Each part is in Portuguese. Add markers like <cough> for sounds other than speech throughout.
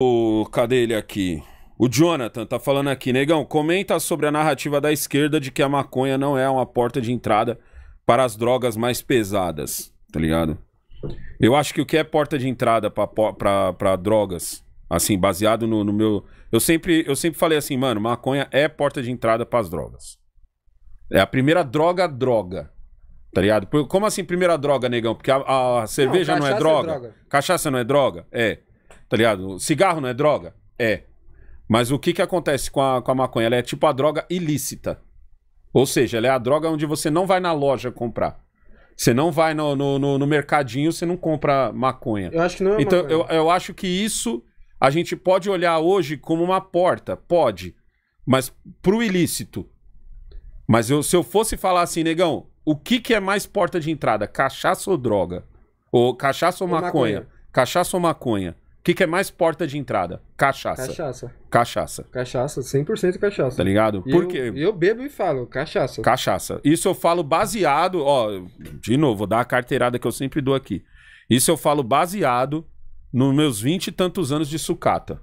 O, cadê ele aqui? O Jonathan tá falando aqui, negão, comenta sobre a narrativa da esquerda de que a maconha não é uma porta de entrada para as drogas mais pesadas, tá ligado? Eu acho que o que é porta de entrada para drogas, assim, baseado no, no, meu. Eu sempre, eu sempre falei assim, mano, maconha é porta de entrada para as drogas. É a primeira droga, droga. Tá ligado? Como assim primeira droga, negão? Porque a, a cerveja não, não, é, droga. é droga. Cachaça não é droga? É. Tá ligado? Cigarro não é droga? É. Mas o que que acontece com a, com a maconha? Ela é tipo a droga ilícita. Ou seja, ela é a droga onde você não vai na loja comprar. Você não vai no, no, no, no mercadinho, você não compra maconha. Eu acho que não é Então, eu, eu acho que isso a gente pode olhar hoje como uma porta. Pode. Mas pro ilícito. Mas eu, se eu fosse falar assim, negão, o que, que é mais porta de entrada? Cachaça ou droga? Ou cachaça ou, ou maconha? maconha? Cachaça ou maconha? O que, que é mais porta de entrada? Cachaça. Cachaça. Cachaça. Cachaça, 100% cachaça. Tá ligado? E Por quê? Eu, eu bebo e falo, cachaça. Cachaça. Isso eu falo baseado, ó, de novo, vou dar a carteirada que eu sempre dou aqui. Isso eu falo baseado nos meus vinte e tantos anos de sucata.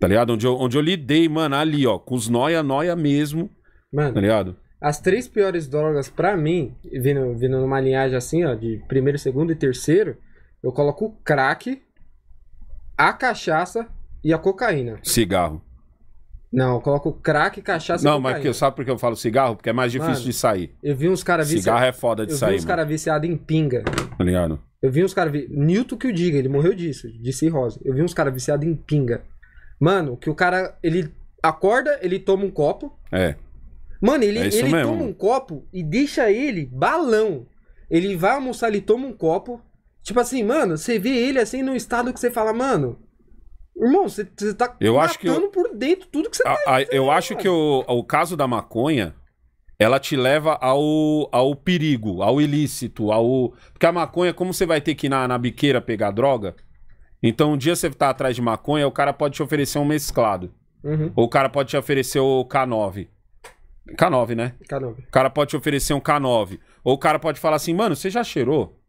Tá ligado? Onde eu, onde eu lidei, mano, ali, ó, com os noia, noia mesmo. Mano, tá ligado? As três piores drogas para mim, vindo, vindo numa linhagem assim, ó, de primeiro, segundo e terceiro, eu coloco o crack, a cachaça e a cocaína. Cigarro. Não, eu coloco crack, cachaça Não, e cocaína. mas sabe por que eu falo cigarro? Porque é mais difícil Mano, de sair. Eu vi uns caras viciados. Cigarro é foda de eu sair. Eu vi uns caras viciados em pinga. Tá ligado? Eu vi uns caras. Vi... Newton que o diga, ele morreu disso, de cirrose. Eu vi uns caras viciados em pinga. Mano, que o cara. Ele acorda, ele toma um copo. É. Mano, ele, é ele toma um copo e deixa ele balão. Ele vai almoçar, ele toma um copo. Tipo assim, mano, você vê ele assim no estado que você fala, mano. Irmão, você, você tá eu acho que eu, por dentro tudo que você a, tá. eu acho que o, o caso da maconha, ela te leva ao, ao perigo, ao ilícito, ao. Porque a maconha, como você vai ter que ir na, na biqueira pegar droga, então um dia você tá atrás de maconha, o cara pode te oferecer um mesclado. Uhum. Ou o cara pode te oferecer o K9. K9, né? K9. O cara pode te oferecer um K9. Ou o cara pode falar assim, mano, você já cheirou?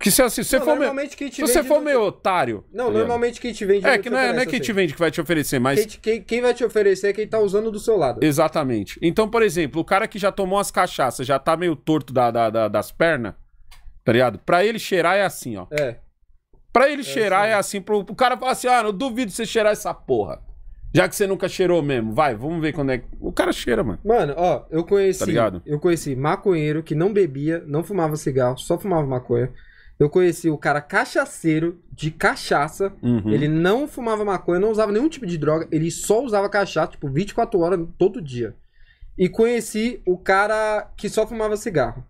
Que se, assim, se você não, for, meio, se você for meio otário. Não, tá normalmente quem te vende. É, que não é, não é quem te vende que vai te oferecer, mas. Quem, quem, quem, vai te oferecer é quem tá usando do seu lado. Exatamente. Então, por exemplo, o cara que já tomou as cachaças, já tá meio torto da, da, da das pernas, tá ligado? Pra ele cheirar é assim, ó. É. Pra ele é cheirar assim. é assim, pro, o cara falar assim, ah, não duvido você cheirar essa porra. Já que você nunca cheirou mesmo, vai, vamos ver quando é. O cara cheira, mano. Mano, ó, eu conheci. Tá ligado? Eu conheci maconheiro que não bebia, não fumava cigarro, só fumava maconha. Eu conheci o cara cachaceiro de cachaça. Uhum. Ele não fumava maconha, não usava nenhum tipo de droga. Ele só usava cachaça, tipo, 24 horas todo dia. E conheci o cara que só fumava cigarro.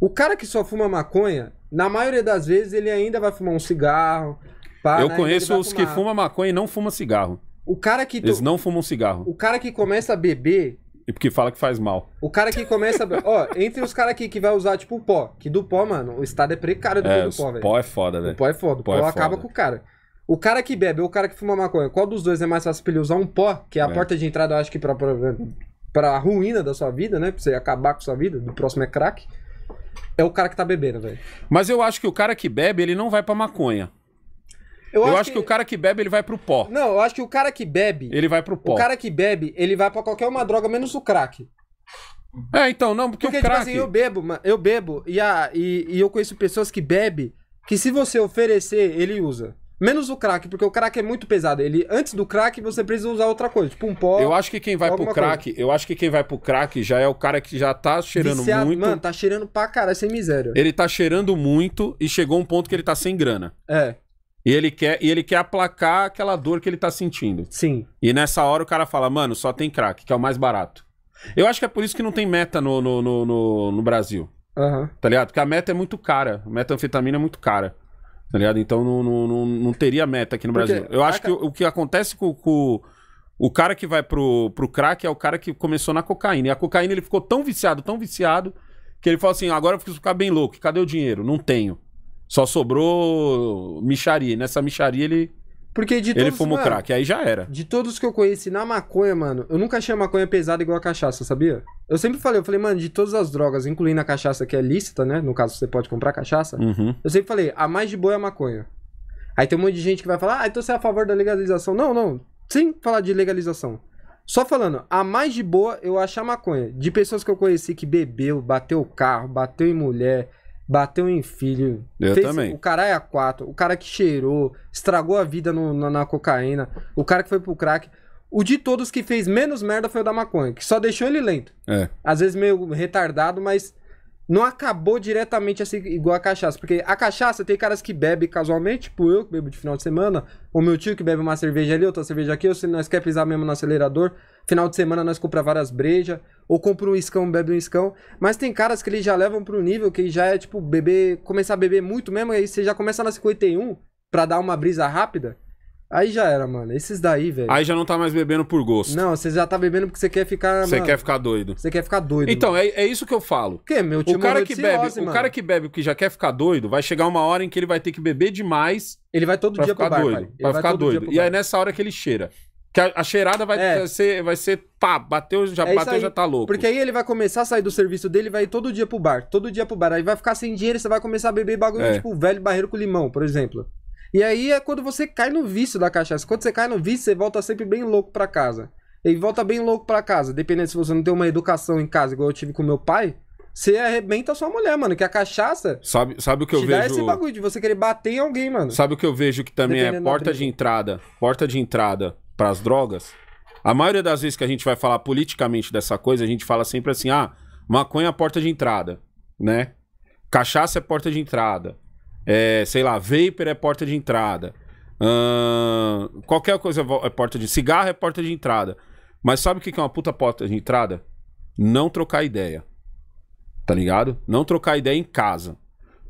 O cara que só fuma maconha, na maioria das vezes, ele ainda vai fumar um cigarro. Pá, eu né? conheço os fumar. que fumam maconha e não fumam cigarro. O cara que. Eles não fumam cigarro. O cara que começa a beber. E porque fala que faz mal. O cara que começa. Ó, entre os caras que, que vai usar, tipo, o pó. Que do pó, mano, o estado é precário do, é, do pó, velho. pó é foda, velho. O pó é foda. O pó, pó é acaba foda. com o cara. O cara que bebe ou o cara que fuma maconha, qual dos dois é mais fácil pra ele usar um pó, que é a é. porta de entrada, eu acho que pra, pra, pra ruína da sua vida, né? Pra você acabar com a sua vida, do próximo é crack. É o cara que tá bebendo, velho. Mas eu acho que o cara que bebe, ele não vai pra maconha. Eu, eu acho, acho que... que... o cara que bebe, ele vai pro pó. Não, eu acho que o cara que bebe. Ele vai pro pó. O cara que bebe, ele vai pra qualquer uma droga, menos o crack. É, então, não, porque, porque o crack... tipo assim, eu bebo, eu bebo, e, a, e, e eu conheço pessoas que bebem, que se você oferecer, ele usa. Menos o crack, porque o crack é muito pesado. Ele, antes do crack, você precisa usar outra coisa, tipo um pó. Eu acho que quem vai pro crack, coisa. eu acho que quem vai pro crack já é o cara que já tá cheirando Viciado, muito. Mano, tá cheirando pra caralho, sem miséria. Ele tá cheirando muito e chegou um ponto que ele tá sem grana. É. E ele quer, e ele quer aplacar aquela dor que ele tá sentindo. Sim. E nessa hora o cara fala, mano, só tem crack, que é o mais barato. Eu acho que é por isso que não tem meta no, no, no, no, no Brasil. Uhum. Tá ligado? Porque a meta é muito cara. A metanfetamina é muito cara. Tá ligado? Então não, não, não, não teria meta aqui no Porque Brasil. Eu acho que o, o que acontece com, com, o cara que vai pro, pro crack é o cara que começou na cocaína. E a cocaína ele ficou tão viciado, tão viciado, que ele falou assim: agora eu preciso ficar bem louco. Cadê o dinheiro? Não tenho. Só sobrou micharia. Nessa micharia ele. Porque de todos, Ele fumou mano, crack, aí já era. De todos que eu conheci na maconha, mano, eu nunca achei a maconha pesada igual a cachaça, sabia? Eu sempre falei, eu falei, mano, de todas as drogas, incluindo a cachaça que é lícita, né? No caso, você pode comprar cachaça. Uhum. Eu sempre falei, a mais de boa é a maconha. Aí tem um monte de gente que vai falar, ah, então você é a favor da legalização. Não, não. Sem falar de legalização. Só falando, a mais de boa eu acho a maconha. De pessoas que eu conheci que bebeu, bateu o carro, bateu em mulher, bateu em filho. Eu fez, também. O cara é a quatro, o cara que cheirou, estragou a vida no, na, na, cocaína, o cara que foi pro crack. O de todos que fez menos merda foi o da maconha, que só deixou ele lento. É. Às vezes meio retardado, mas não acabou diretamente assim igual a cachaça. Porque a cachaça tem caras que bebem casualmente, tipo eu que bebo de final de semana, ou meu tio que bebe uma cerveja ali, outra cerveja aqui, ou se nós quer pisar mesmo no acelerador, final de semana nós compra várias brejas, ou compra um iscão, bebe um iscão. Mas tem caras que eles já levam pro nível que já é tipo beber, começar a beber muito mesmo, aí você já começa na 51 pra dar uma brisa rápida. Aí já era, mano. Esses daí, velho. Aí já não tá mais bebendo por gosto. Não, você já tá bebendo porque você quer ficar. Você quer ficar doido. Você quer ficar doido. Então, é, é isso que eu falo. Que, meu tio o cara que bebe, cirrose, O cara que bebe que já quer ficar doido, vai chegar uma hora em que ele vai ter que beber demais. Ele vai todo dia pro bar, doido. Vai, vai ficar doido. E aí nessa hora que ele cheira. Que a, a cheirada vai é. ser, vai ser, pá, bateu, já é bateu, já tá louco. Porque aí ele vai começar a sair do serviço dele e vai todo dia pro bar, todo dia pro bar. Aí vai ficar sem dinheiro e você vai começar a beber bagulho, é. tipo, velho barreiro com limão, por exemplo. E aí é quando você cai no vício da cachaça. Quando você cai no vício, você volta sempre bem louco para casa. E volta bem louco para casa. Dependendo se você não tem uma educação em casa, igual eu tive com meu pai, você arrebenta a sua mulher, mano. Que a cachaça. Sabe, sabe o que eu vejo. Dá esse bagulho de você querer bater em alguém, mano. Sabe o que eu vejo que também é porta de entrada? Porta de entrada para as drogas. A maioria das vezes que a gente vai falar politicamente dessa coisa, a gente fala sempre assim: ah, maconha é a porta de entrada, né? Cachaça é porta de entrada. É, sei lá, vapor é porta de entrada. Qualquer coisa é porta de. Cigarro é porta de entrada. Mas sabe o que é uma puta porta de entrada? Não trocar ideia. Tá ligado? Não trocar ideia em casa.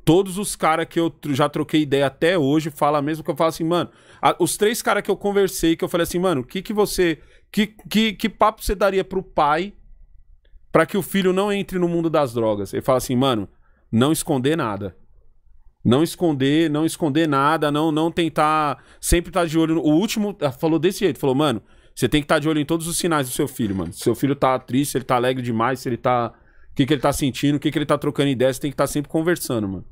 Todos os caras que eu já troquei ideia até hoje falam mesmo que eu falo assim, mano. A, os três caras que eu conversei, que eu falei assim, mano, o que que você. Que, que, que papo você daria pro pai para que o filho não entre no mundo das drogas? Ele fala assim, mano, não esconder nada. Não esconder, não esconder nada, não não tentar sempre estar tá de olho. O último ah, falou desse jeito, falou, mano, você tem que estar tá de olho em todos os sinais do seu filho, mano. Se seu filho tá triste, se ele tá alegre demais, se ele tá. O que, que ele tá sentindo, o que, que ele tá trocando ideia, você tem que estar tá sempre conversando, mano.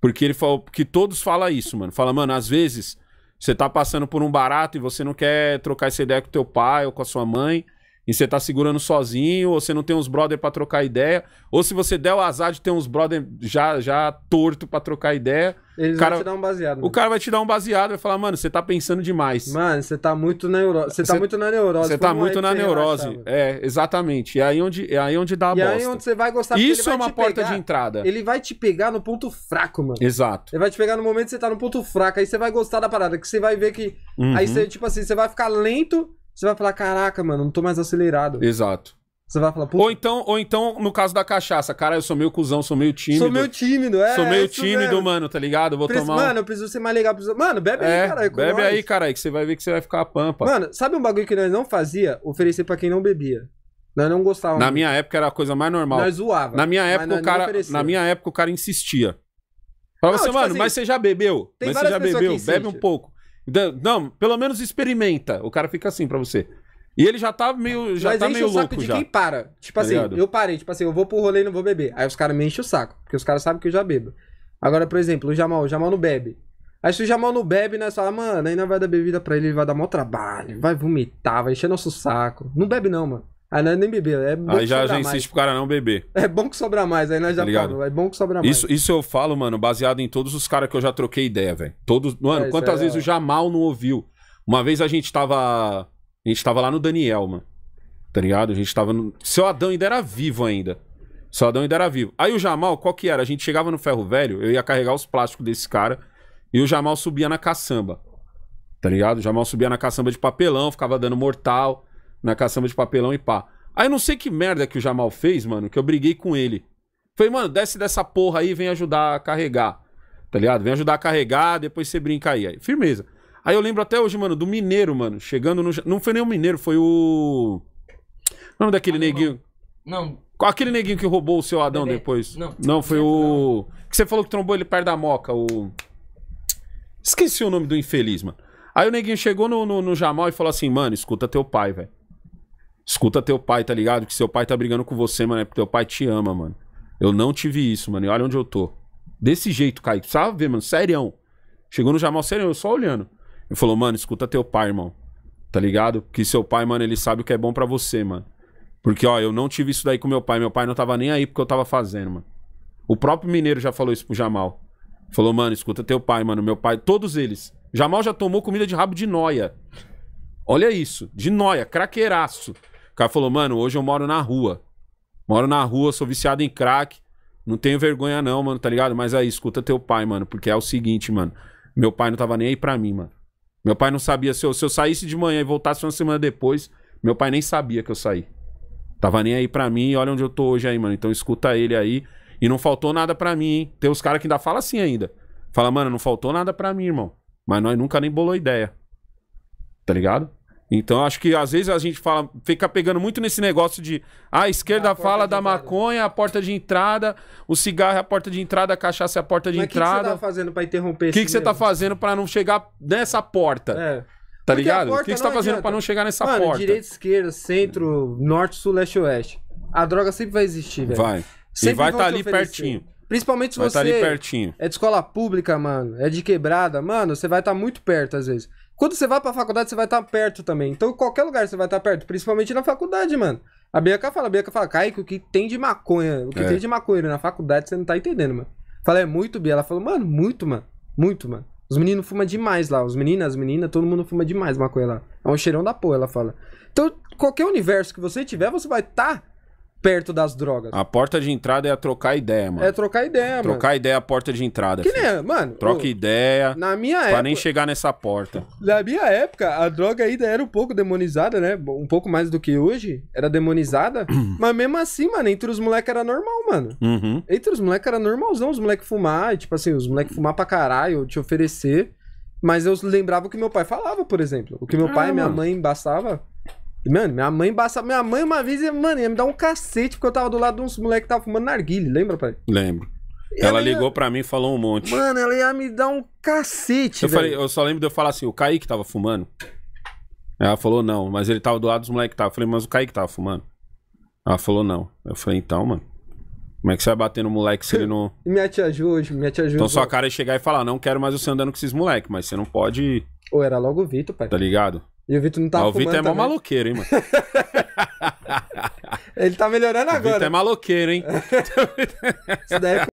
Porque ele falou. Que todos falam isso, mano. Fala, mano, às vezes você tá passando por um barato e você não quer trocar essa ideia com teu pai ou com a sua mãe e você tá segurando sozinho, ou você não tem uns brother para trocar ideia, ou se você der o azar de ter uns brother já, já torto para trocar ideia, eles cara, vão te dar um baseado. Mano. O cara vai te dar um baseado, vai falar, mano, você tá pensando demais. Mano, você tá muito na neurose. Você tá muito na neurose. Você tá muito na neurose. É, exatamente. É aí onde, é aí onde dá a e bosta. E aí onde você vai gostar Isso é uma porta pegar, de entrada. Ele vai te pegar no ponto fraco, mano. Exato. Ele vai te pegar no momento que você tá no ponto fraco. Aí você vai gostar da parada. Que você vai ver que. Uhum. Aí você, tipo assim, você vai ficar lento você vai falar, caraca, mano, não tô mais acelerado. Exato. Você vai falar, Puta. Ou então, ou então, no caso da cachaça, cara, eu sou meio cuzão, sou meio tímido. Sou meio tímido, é. Sou meio tímido, mesmo. mano, tá ligado? Vou preciso, tomar. Mano, eu preciso ser mais legal. Preciso... Mano, bebe é, aí, caralho. Bebe nós. aí, caralho, que você vai ver que você vai ficar pampa. Mano, sabe um bagulho que nós não fazia? Oferecer pra quem não bebia. Nós não gostávamos. Na minha época era a coisa mais normal. Nós zoava. Na minha época, o cara. Na minha época, o cara insistia. Falava assim, tipo mano, assim, mas você já bebeu? Mas você já bebeu? Bebe um pouco. Não, pelo menos experimenta. O cara fica assim pra você. E ele já tá meio, já Mas tá meio o saco louco de já. quem para. Tipo tá assim, ligado? eu parei, tipo assim, eu vou pro rolê e não vou beber. Aí os caras me enchem o saco, porque os caras sabem que eu já bebo. Agora, por exemplo, o Jamal, o Jamal não bebe. Aí se o Jamal não bebe, nós fala, mano, aí não vai dar bebida pra ele, ele vai dar maior trabalho, vai vomitar, vai encher nosso saco. Não bebe não, mano. Aí nós nem beber, é bom Aí já, já insiste pro cara não beber. É bom que sobra mais, aí nós já tá falamos, é bom que sobra mais. Isso, isso eu falo, mano, baseado em todos os caras que eu já troquei ideia, velho. Todos, mano, é, quantas é... vezes o Jamal não ouviu? Uma vez a gente tava, a gente tava lá no Daniel, mano. Tá ligado? A gente tava no. Seu Adão ainda era vivo ainda. Seu Adão ainda era vivo. Aí o Jamal, qual que era? A gente chegava no ferro velho, eu ia carregar os plásticos desse cara. E o Jamal subia na caçamba. Tá ligado? O Jamal subia na caçamba de papelão, ficava dando mortal na caçamba de papelão e pá. Aí não sei que merda que o Jamal fez, mano, que eu briguei com ele. Falei, mano, desce dessa porra aí e vem ajudar a carregar. Tá ligado? Vem ajudar a carregar, depois você brinca aí. aí. Firmeza. Aí eu lembro até hoje, mano, do mineiro, mano, chegando no. Não foi nem o mineiro, foi o. O nome daquele neguinho? Não. Aquele neguinho que roubou o seu Adão Bebê. depois? Não. Não, foi o. Que você falou que trombou ele perto da moca, o. Esqueci o nome do infeliz, mano. Aí o neguinho chegou no, no, no Jamal e falou assim: mano, escuta teu pai, velho. Escuta teu pai, tá ligado? Que seu pai tá brigando com você, mano. É porque teu pai te ama, mano. Eu não tive isso, mano. E olha onde eu tô. Desse jeito, Kaique. Sabe mano? Sério. Chegou no Jamal, sério, eu só olhando. Ele falou, mano, escuta teu pai, irmão. Tá ligado? Que seu pai, mano, ele sabe o que é bom para você, mano. Porque, ó, eu não tive isso daí com meu pai. Meu pai não tava nem aí porque eu tava fazendo, mano. O próprio mineiro já falou isso pro Jamal. Falou, mano, escuta teu pai, mano. Meu pai, todos eles. Jamal já tomou comida de rabo de noia. Olha isso, de noia, craqueiraço. Cara falou, mano, hoje eu moro na rua. Moro na rua, sou viciado em crack. Não tenho vergonha, não, mano, tá ligado? Mas aí, escuta teu pai, mano. Porque é o seguinte, mano. Meu pai não tava nem aí pra mim, mano. Meu pai não sabia. Se eu, se eu saísse de manhã e voltasse uma semana depois, meu pai nem sabia que eu saí. Tava nem aí pra mim e olha onde eu tô hoje aí, mano. Então escuta ele aí. E não faltou nada pra mim, hein? Tem os caras que ainda falam assim ainda. Fala, mano, não faltou nada pra mim, irmão. Mas nós nunca nem bolou ideia. Tá ligado? Então acho que às vezes a gente fala, fica pegando muito nesse negócio de ah, a esquerda a fala da maconha, a porta de entrada, o cigarro é a porta de entrada, a cachaça é a porta de Mas entrada. O que, você tá fazendo para interromper O que, que você tá fazendo para não chegar nessa porta? É. Tá Porque ligado? O que, que você tá fazendo para não chegar nessa Mano, porta? Direita, esquerda, centro, norte, sul, leste, oeste. A droga sempre vai existir, velho. Vai. Sempre e vai estar tá ali pertinho. Principalmente se vai tá você tá ali pertinho. é de escola pública, mano, é de quebrada, mano, você vai estar tá muito perto às vezes. Quando você vai pra faculdade, você vai estar tá perto também. Então, qualquer lugar você vai estar tá perto, principalmente na faculdade, mano. A Bianca fala, a Bianca fala, Kaique, o que tem de maconha, o que é. tem de maconha na faculdade, você não tá entendendo, mano. Fala, é muito, Bia. Ela falou, mano, muito, mano. Muito, mano. Os meninos fumam demais lá. Os meninos, as meninas, todo mundo fuma demais maconha lá. É um cheirão da porra, ela fala. Então, qualquer universo que você tiver, você vai estar tá perto das drogas. A porta de entrada é trocar ideia, mano. É trocar ideia, mano. Trocar ideia é a porta de entrada. Que nem, mano. Troca ideia. Na minha pra época. nem chegar nessa porta. Na minha época, a droga ainda era um pouco demonizada, né? Um pouco mais do que hoje. Era demonizada. <clears throat> mas mesmo assim, mano, entre os moleques era normal, mano. Uhum. Entre os moleques era normalzão, os moleques fumar, tipo assim, os moleques fumar pra caralho, te oferecer. Mas eu lembrava o que meu pai falava, por exemplo. O que meu ah, pai e minha mãe embaçava. Mano, minha mãe embaça. Minha mãe uma vez, mano, ia me dar um cacete porque eu tava do lado de uns moleques que tava fumando narguile, lembra, pai? Lembro. Ela, ela ligou ia... pra mim e falou um monte. Mano, ela ia me dar um cacete, eu Falei, eu só lembro de eu falar assim, o Kaique tava fumando. Ela falou, não, mas ele tava do lado dos moleques que tava. Eu falei, mas o Kaique tava fumando. Ela falou, não. Eu falei, então, mano. Como é que você vai bater no moleque se ele não. <laughs> E minha tia Ju hoje, minha tia Ju. Então sua cara é chegar e falar, não quero mais você andando com esses moleques, mas você não pode. Ou era logo o Vitor, pai. Tá ligado? E o Vitor não tá ah, O Vitor é mó maloqueiro, hein, mano? <laughs> ele tá melhorando agora. O Vitor é maloqueiro, hein? <laughs> Isso daí é